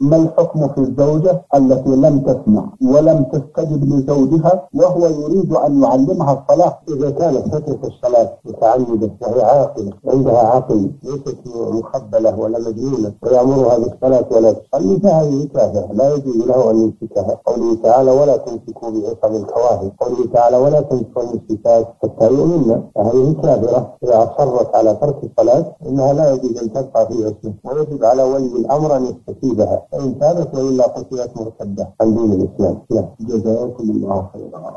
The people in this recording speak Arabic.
ما الحكم في الزوجة التي لم تسمع ولم تستجب لزوجها وهو يريد أن يعلمها الصلاة؟ إذا كانت تترك الصلاة متعمدة وهي عاقلة عندها عقل ليست مخبلة ولا مجنونة ويأمرها بالصلاة ولا تصلي فهذه كافرة لا يجوز له أن يمسكها قوله تعالى ولا تمسكوا بعصم الكواهب قوله تعالى ولا تنسوا المسكات حتى يؤمنن فهذه كافرة إذا أصرت على ترك الصلاة إنها لا يجوز أن تبقى في عصمه ويجب على ولي الأمر أن يستتيبها فإن تابت وإلا قتلت مرتدة عن دين الإسلام لا جزاكم الله خيرا.